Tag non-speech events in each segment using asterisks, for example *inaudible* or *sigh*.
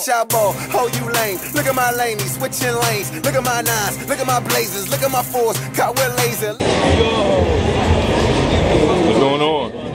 Watch out, ball. Oh, you lame. Look at my lane. He's switching lanes. Look at my nines. Look at my blazers. Look at my fours. Caught with laser. What's going on?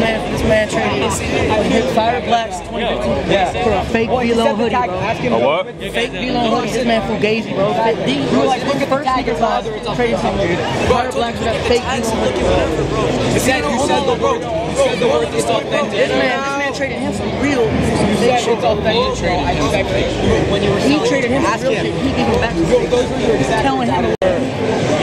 Man, this man traded Pirate Blacks 2015 yeah. for a fake Vlone hoodie, bro. A what? Fake Vlone hoodie. This man Fugazi, bro. These were like the first sneaker class traded some Pirate Blacks with that fake Vlone hoodie. You said you said the word. You said the word is authentic. This man, this man traded him some real, some fake shit. Authentic trading. I expected when you were He traded him some real shit. He gave him back some fake shit. Telling him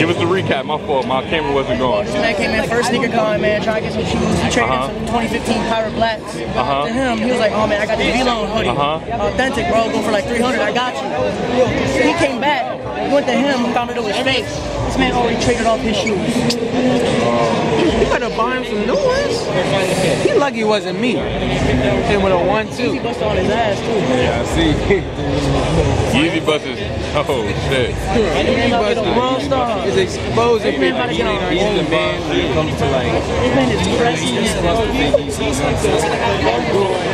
Give us the recap. My fault. My camera wasn't going. This man came in first SneakerCon, man, trying to get some shoes. He traded Uh-huh. some 2015 Pirate Blacks. Uh-huh. To him, he was like, oh man, I got this Vlone hoodie. Uh-huh. Authentic, bro, going for like 300, I got you. He came back, went to him, found out it was fake. This man already traded off his shoes. You better buy him some new ones. He lucky it wasn't me. Hit with a one He two. busted on his ass too. Yeah, I see. *laughs* Yeezy Busta. Oh shit. He ended up with a world star. It's exposing This man about to get on He's the man when it comes to like. This man is pressing.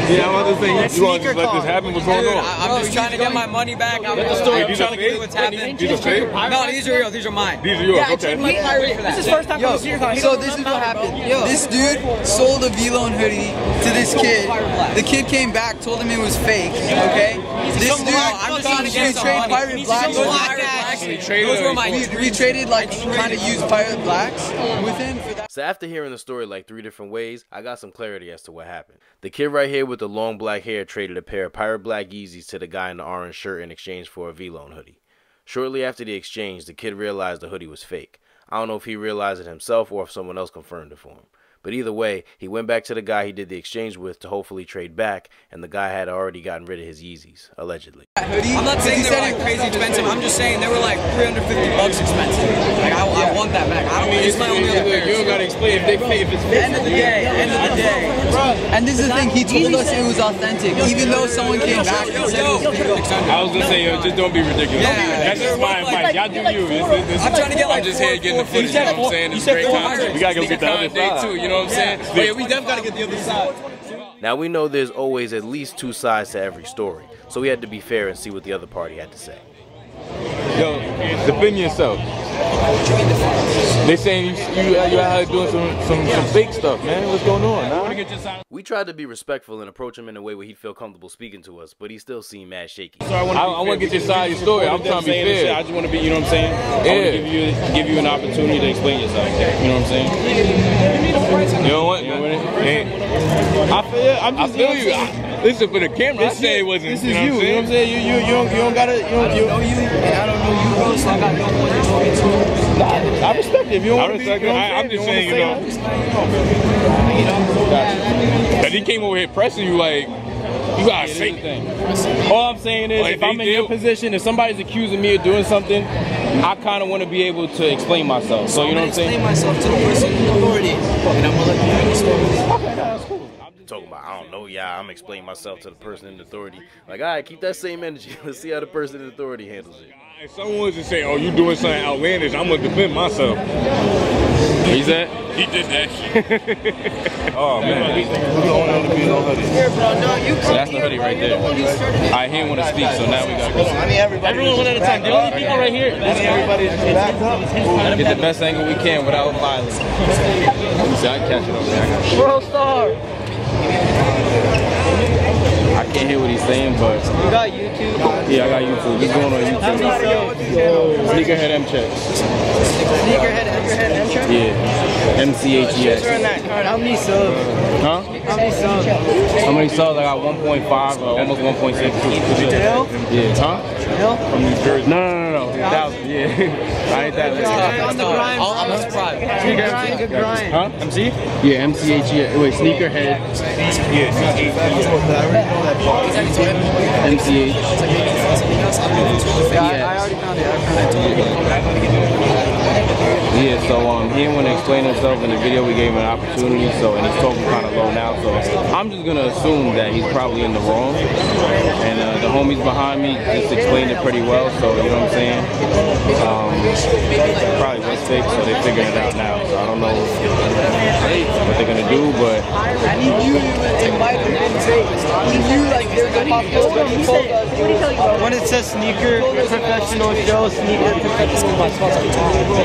Yeah, I'm about to say. You want to just let this happen? What's going on? I'm just trying to get my money back. I'm, Wait, I'm trying to get what's happening. These are fake? No, these are real. These are mine. These are yours. Yeah, Okay. This is first time Yo, for SneakerCon. He so this is what happened. bro. This dude sold a Vlone hoodie to this kid. The kid came back, told him it was fake. Okay. This dude, I'm just trying to get we trade. Pirate Blacks. Those are Pirate Blacks. Those were my. We, we traded like kind of used Pirate Blacks with him for that. So after hearing the story like three different ways, I got some clarity as to what happened. The kid right here with the long black hair traded a pair of pirate black Yeezys to the guy in the orange shirt in exchange for a V-Lone hoodie. Shortly after the exchange, the kid realized the hoodie was fake. I don't know if he realized it himself or if someone else confirmed it for him. But either way, he went back to the guy he did the exchange with to hopefully trade back, and the guy had already gotten rid of his Yeezys, allegedly. I'm not saying they were like crazy expensive. I'm just saying they were like 350 bucks expensive. Like I, I want that back. I don't. mean It's my only other pair. You don't gotta explain if they pay if it's fake. End of the day. End of the day. And this is the thing, he told us it was authentic, even though someone came back and said it was fake. I was gonna say, yo, just don't be ridiculous. Yeah. That's just my advice. Y'all do you. This, this, this, I'm trying to get like I'm just here getting the footage. You know what I'm saying? It's great content. We gotta go get the other Day too. You know what I'm saying? But oh, yeah, we definitely gotta get the other side. Now we know there's always at least two sides to every story, so we had to be fair and see what the other party had to say. Yo, defend yourself. They saying you you you out here doing some some some fake stuff, man. What's going on? Nah? We tried to be respectful and approach him in a way where he'd feel comfortable speaking to us, but he still seemed mad shaky. I, I want to get your side of your story. I'm trying to be saying this shit, I just want to be, you know what I'm saying? I Yeah. want to give you give you an opportunity to explain yourself. You know what I'm saying? You know what? You know what I feel, I'm I feel you. I, listen for the camera. I say it wasn't. This is you. you. Know You know what I'm saying? You you you don't, you don't gotta. You don't, you, know you, and I don't know you, bro. So I got no one to talk to. I respect it. If you don't I want to be, respect you know what I- I'm I'm just saying. saying, you don't know. Cause he came over here pressing you like you gotta Here's say the thing. All I'm saying is, Like, if I'm in your position, if somebody's accusing me of doing something, I kind of want to be able to explain myself. So you know what I'm saying? Explain myself to the person in authority, and I'm gonna let you hear the story. Talking about, I don't know, yeah, I'm explaining myself to the person in authority. Like, all right, keep that same energy. *laughs* Let's see how the person in authority handles it. If someone was to say, "Oh, you doing something outlandish," I'm gonna defend myself. He's said. He did that shit. *laughs* oh man. So that's the hoodie right there. I hear want to speak, so now we gotta go. Everyone one at a time. The only people right here. Get the best angle we can without violence. See, I can catch it over there. I got World star. I can't hear what he's saying, but You got YouTube. yeah, I got YouTube. What's going on YouTube? Sneakerhead MChex. Sneakerhead, Sneakerhead, MChex. Yeah. M C H E S. How many subs? Huh? How many subs? How many subs? I got 1.5 or uh, almost 1.6. Hell? Yeah. Huh? From New Jersey. No, no, no. Thousand. Yeah. *laughs* I ain't that rich. On the grind. I'm not surprised. Good grind. Good grind. Huh? MC? Yeah, M C H E S. Wait, sneakerhead. M C H. Yeah, I already found it. I found it. Yeah, so um, he didn't want to explain himself in the video. We gave him an opportunity, so and he's talking kind of low now. So I'm just gonna assume that he's probably in the wrong. And uh, the homies behind me just explained it pretty well. So you know what I'm saying? Um, probably was fake, so they're figuring it out now. So I don't know what they're gonna do, but knew like there's a possibility. When it says sneaker professional Joe, sneaker professional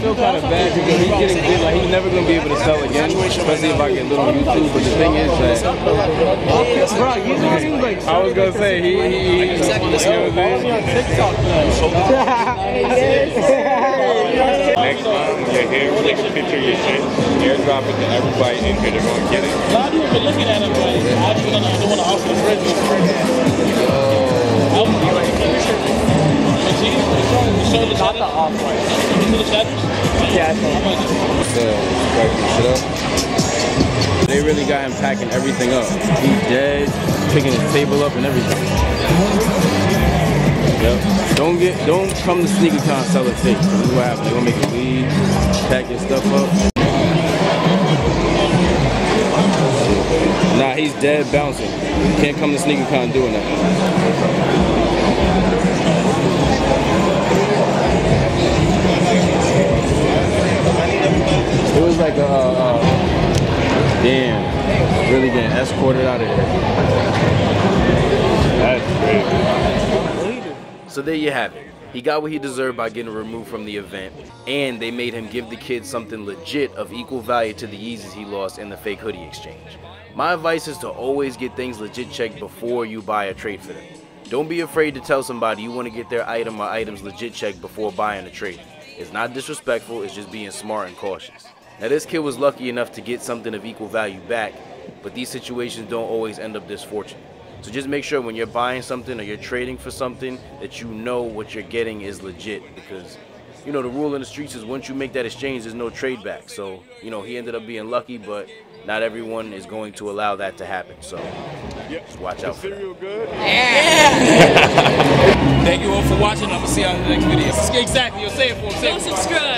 feel kind of bad because he's getting big. Like he's never gonna be able to sell again, especially if I get lit on YouTube. But the thing is that Bro, you know he was like I was gonna say he, he, he you know what I'm saying? Next time you're here, take a picture of your shit, airdrop it to everybody in here. They're gonna get it. A lot of people been looking at him like, I just don't, I don't want to offer the oh. The. Into the? Yeah, I They really got him packing everything up. He's dead, picking his table up and everything. Yep. Don't get, don't come to SneakerCon selling fake. This is what happens. They're gonna make you leave, pack your stuff up. Nah, he's dead bouncing. Can't come to SneakerCon doing that. Like a, damn, really getting escorted out of here. That's. So there you have it. He got what he deserved by getting removed from the event, and they made him give the kid something legit of equal value to the Yeezys he lost in the fake hoodie exchange. My advice is to always get things legit checked before you buy a trade for them. Don't be afraid to tell somebody you want to get their item or items legit checked before buying a trade. It's not disrespectful, it's just being smart and cautious. Now this kid was lucky enough to get something of equal value back, but these situations don't always end up this fortunate. So just make sure when you're buying something or you're trading for something that you know what you're getting is legit because you know the rule in the streets is once you make that exchange there's no trade back. So, you know, he ended up being lucky, but not everyone is going to allow that to happen. So, just watch out for that. Cereal good? Thank you all for watching. I'm going to see you on the next video. Exactly. You'll say it for him. Say it for subscribe.